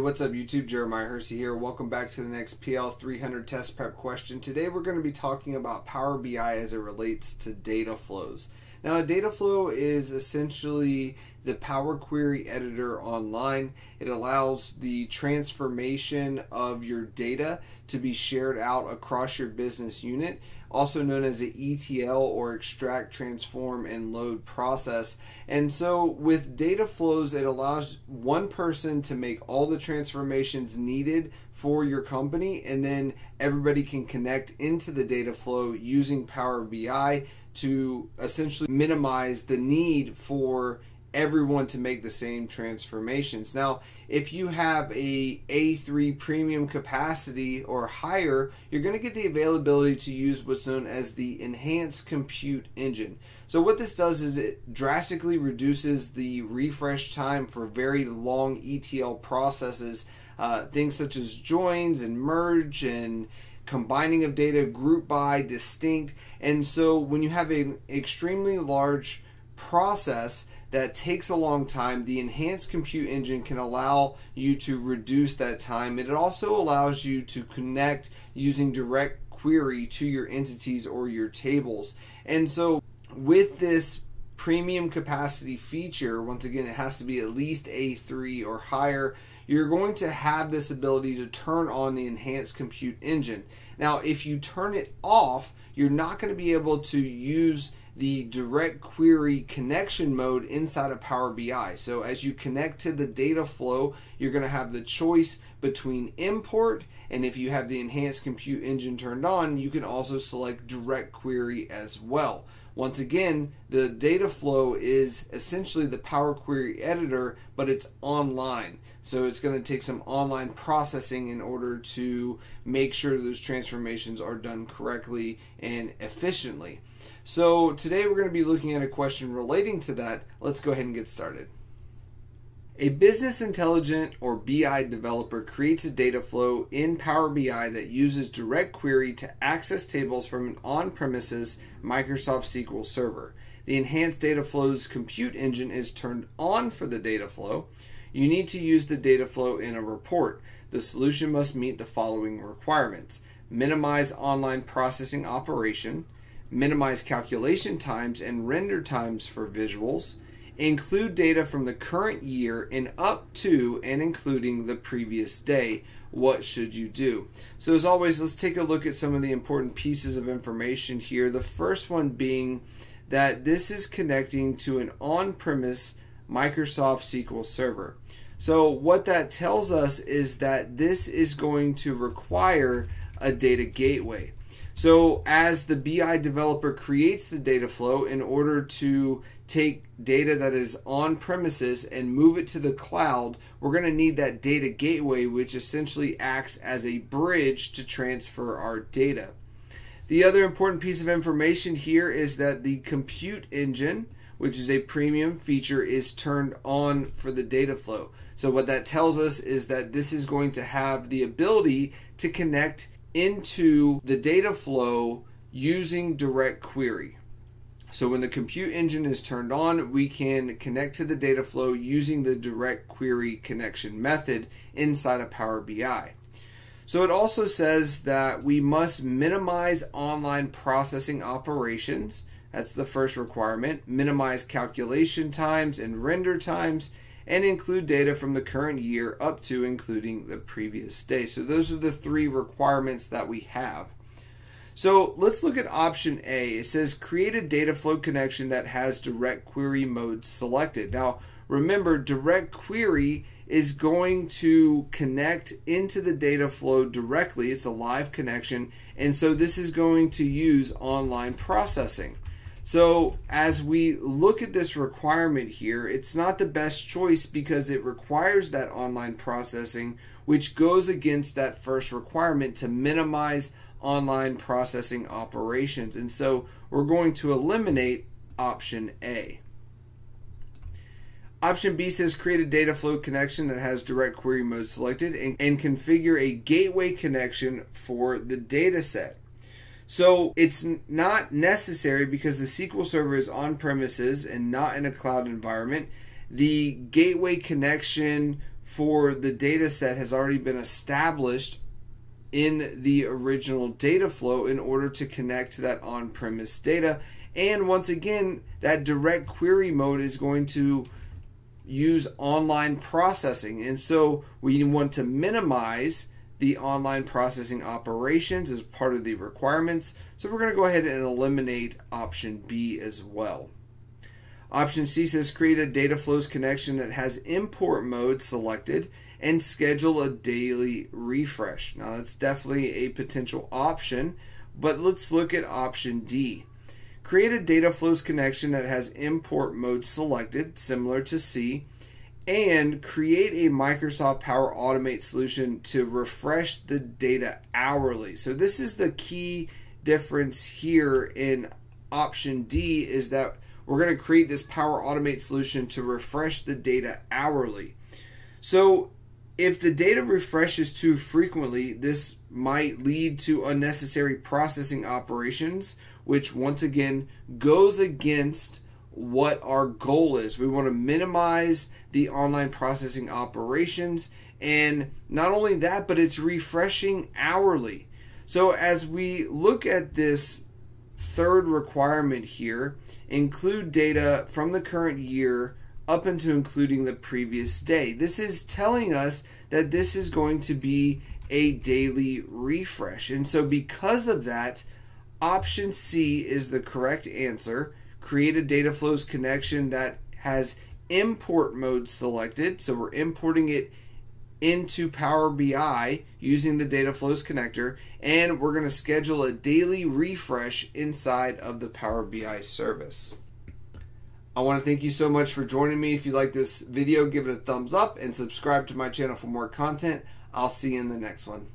what's up YouTube? Jeremiah Hersey here. Welcome back to the next PL300 test prep question. Today we're going to be talking about Power BI as it relates to data flows. Now a data flow is essentially the Power Query editor online. It allows the transformation of your data to be shared out across your business unit also known as the ETL or extract, transform, and load process. And so with data flows, it allows one person to make all the transformations needed for your company, and then everybody can connect into the data flow using Power BI to essentially minimize the need for everyone to make the same transformations. Now, if you have a A3 premium capacity or higher, you're going to get the availability to use what's known as the enhanced compute engine. So what this does is it drastically reduces the refresh time for very long ETL processes, uh, things such as joins and merge and combining of data, group by, distinct. And so when you have an extremely large process, that takes a long time. The enhanced compute engine can allow you to reduce that time. It also allows you to connect using direct query to your entities or your tables. And so with this premium capacity feature, once again, it has to be at least A3 or higher. You're going to have this ability to turn on the enhanced compute engine. Now, if you turn it off, you're not going to be able to use the direct query connection mode inside of Power BI. So as you connect to the data flow, you're going to have the choice between import and if you have the enhanced compute engine turned on, you can also select direct query as well. Once again, the data flow is essentially the Power Query editor, but it's online. So it's going to take some online processing in order to make sure those transformations are done correctly and efficiently. So today we're going to be looking at a question relating to that. Let's go ahead and get started. A business intelligent or BI developer creates a data flow in Power BI that uses direct query to access tables from an on-premises Microsoft SQL server. The enhanced data flows compute engine is turned on for the data flow. You need to use the data flow in a report. The solution must meet the following requirements. Minimize online processing operation, minimize calculation times and render times for visuals, include data from the current year and up to and including the previous day. What should you do? So, as always, let's take a look at some of the important pieces of information here. The first one being that this is connecting to an on premise Microsoft SQL Server. So, what that tells us is that this is going to require a data gateway. So as the BI developer creates the data flow in order to take data that is on premises and move it to the cloud, we're going to need that data gateway, which essentially acts as a bridge to transfer our data. The other important piece of information here is that the compute engine, which is a premium feature, is turned on for the data flow. So what that tells us is that this is going to have the ability to connect into the data flow using direct query. So when the compute engine is turned on, we can connect to the data flow using the direct query connection method inside of Power BI. So it also says that we must minimize online processing operations. That's the first requirement. Minimize calculation times and render times and include data from the current year up to including the previous day. So those are the three requirements that we have. So let's look at option A. It says create a data flow connection that has direct query mode selected. Now remember direct query is going to connect into the data flow directly. It's a live connection and so this is going to use online processing. So as we look at this requirement here, it's not the best choice because it requires that online processing, which goes against that first requirement to minimize online processing operations. And so we're going to eliminate option A. Option B says create a data flow connection that has direct query mode selected and, and configure a gateway connection for the data set. So it's not necessary because the SQL Server is on premises and not in a cloud environment. The gateway connection for the data set has already been established in the original data flow in order to connect to that on premise data. And once again, that direct query mode is going to use online processing. And so we want to minimize the online processing operations as part of the requirements. So we're going to go ahead and eliminate option B as well. Option C says create a data flows connection that has import mode selected and schedule a daily refresh. Now that's definitely a potential option, but let's look at option D. Create a data flows connection that has import mode selected, similar to C, and create a Microsoft Power Automate solution to refresh the data hourly. So this is the key difference here in option D is that we're going to create this Power Automate solution to refresh the data hourly. So if the data refreshes too frequently, this might lead to unnecessary processing operations, which once again goes against what our goal is. We want to minimize the online processing operations. And not only that, but it's refreshing hourly. So as we look at this third requirement here, include data from the current year up into including the previous day. This is telling us that this is going to be a daily refresh. And so because of that, option C is the correct answer. Create a data flows connection that has import mode selected. So we're importing it into Power BI using the data flows connector and we're going to schedule a daily refresh inside of the Power BI service. I want to thank you so much for joining me. If you like this video, give it a thumbs up and subscribe to my channel for more content. I'll see you in the next one.